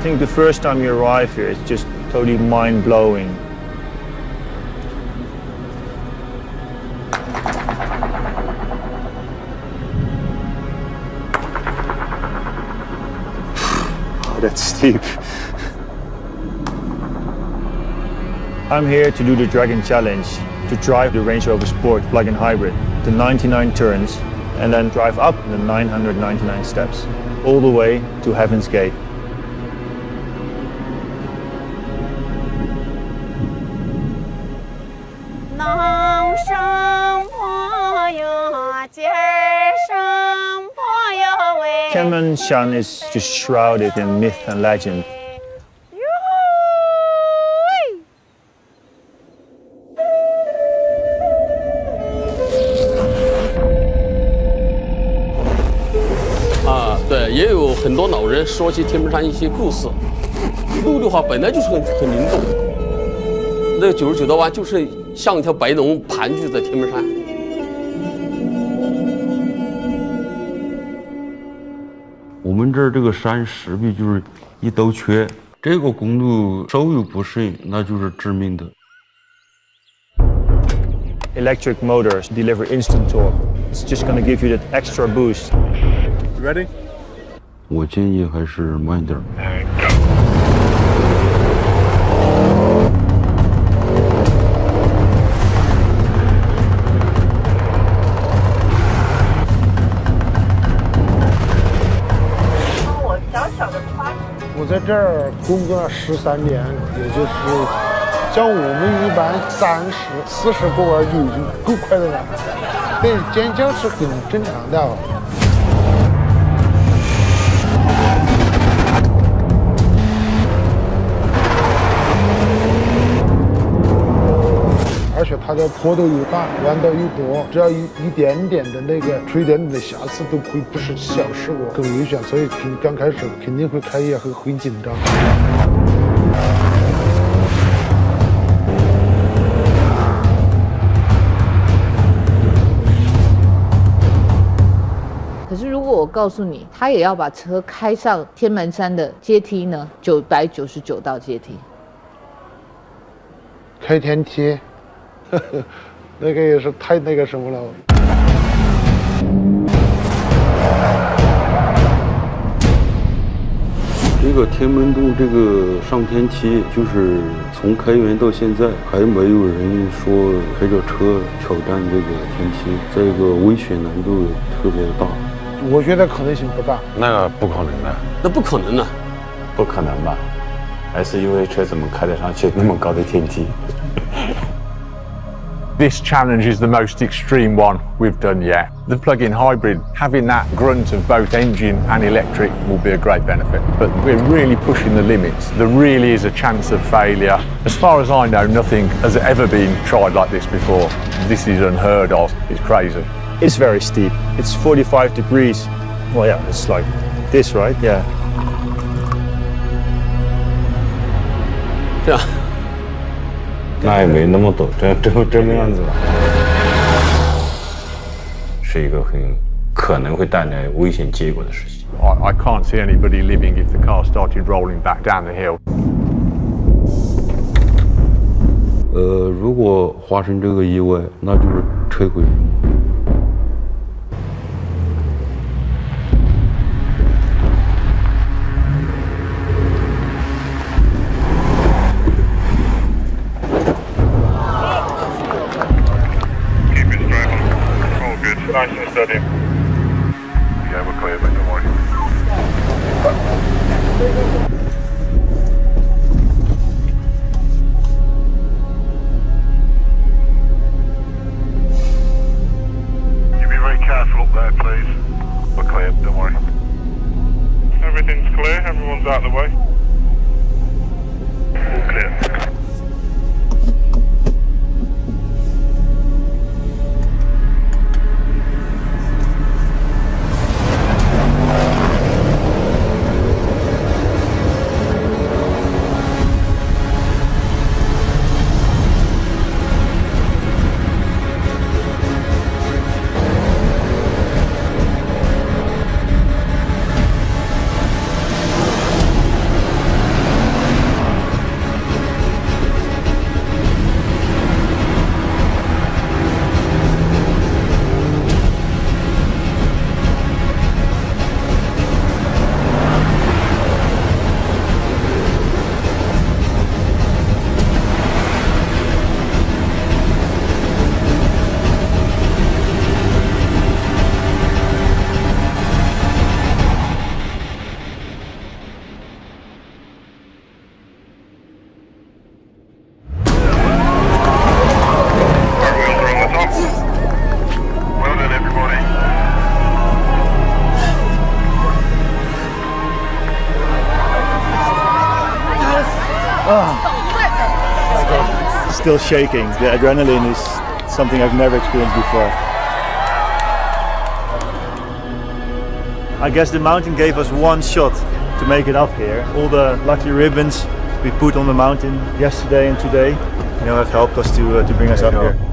I think the first time you arrive here, it's just totally mind blowing. oh, that's steep. I'm here to do the Dragon Challenge, to drive the Range Rover Sport plug-in hybrid, the 99 turns, and then drive up the 999 steps, all the way to Heaven's Gate. Tianmen is just shrouded in myth and legend. 啊，对，也有很多老人说起天门山一些故事，路的话本来就是很很灵动，那个九十九道弯就是像一条白龙盘踞在天门山。这儿这个山石壁就是一刀缺，这个公路稍有不慎，那就是致命的。Electric motors deliver instant torque. It's just going to give you that extra boost. Ready? 我建议还是慢点在这儿工作了十三年，也就是像我们一般三十、四十过弯就已经够快的了，对，尖叫是很正常的。的坡度又大，弯道又多，只要一一点点的那个出一点点的瑕疵，都会不是小事故，更危险。所以刚开始肯定会开业会很紧张。可是如果我告诉你，他也要把车开上天门山的阶梯呢？九百九十九道阶梯，开天梯。那个也是太那个什么了。这个天门洞这个上天梯，就是从开园到现在，还没有人说开着车挑战这个天梯，这个危险难度特别大。我觉得可能性不大。那个不可能的，那不可能的，不可能吧？SUV 车怎么开得上去那么高的天梯？This challenge is the most extreme one we've done yet. The plug-in hybrid, having that grunt of both engine and electric will be a great benefit. But we're really pushing the limits. There really is a chance of failure. As far as I know, nothing has ever been tried like this before. This is unheard of. It's crazy. It's very steep. It's 45 degrees. Well, yeah, it's like this, right? Yeah. Yeah. 那也没那么陡，这这这么样子，是一个很可能会带来危险结果的事情。I I can't see anybody living if the car started rolling back down the hill. 呃，如果发生这个意外，那就是车毁人 nice stadium. Yeah, we're clear, but don't worry. You be very careful up there, please. We're clear, don't worry. Everything's clear, everyone's out of the way. 亡。Still shaking. The adrenaline is something I've never experienced before. I guess the mountain gave us one shot to make it up here. All the lucky ribbons we put on the mountain yesterday and today, you know, have helped us to uh, to bring us up here.